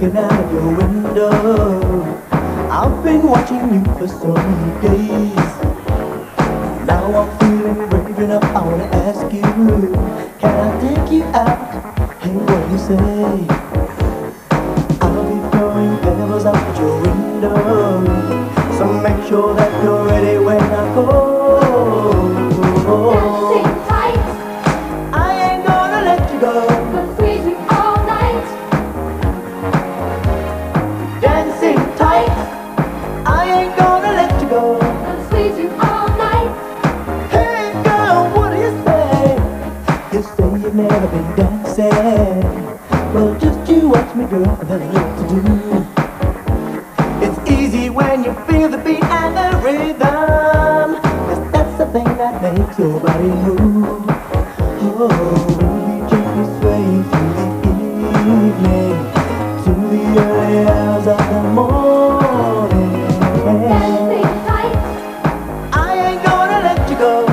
looking out your window. I've been watching you for some days. Now I'm feeling brave enough. I wanna ask you, can I take you out? Hey, what you say? I'll be throwing pebbles out your window. So make sure that you're ready when I call. things you've never been done said. Well, just you watch me, girl, and there's a lot to do. It's easy when you feel the beat and the rhythm. Cause that's the thing that makes your body move. Oh, we gently sway through the evening to the early hours of the morning. I ain't gonna let you go.